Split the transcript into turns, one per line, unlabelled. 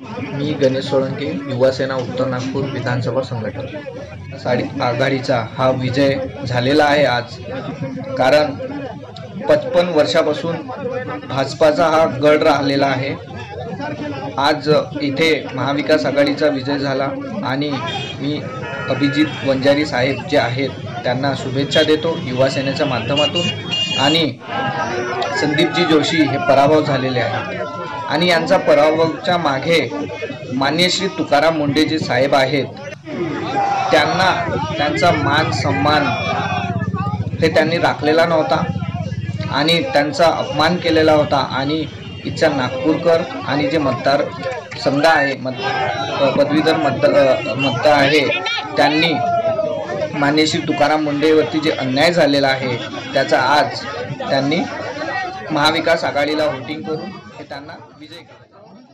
मी गणेश सोळंकी युवासेना उत्तर नागपूर विधानसभा संघटन साडी आघाडीचा हा विजय झालेला आहे आज. कारण पचपन वर्षापासून भाजपाचा हा गड राहिलेला आहे. आज इथे महाविकास आघाडीचा विजय झाला आणि मी अभिजित वंजारी साहेब जे आहेत त्यांना शुभेच्छा देतो. युवासेनेच्या माध्यमातून आणि संदीपजी जोशी हे पराभव झालेले आहेत. आणि यांचा पराभवच्या मागे मान्य श्री तुकाराम मुंडे जे साहेब आहेत. त्यांना त्यांचा मान सन्मान हे त्यांनी राखलेला नव्हता आणि त्यांचा अपमान केलेला होता. आणि इच्छा नागपूरकर आणि जे मतदार संघ आहे मत पदवीधर मत मतदार आहे त्यांनी मान्य श्री तुकाराम मुंडेवरती जे अन्याय झालेला आहे त्याचा आज त्यांनी महाविकास आघाडीला व्होटिंग करून हे त्यांना विजय केला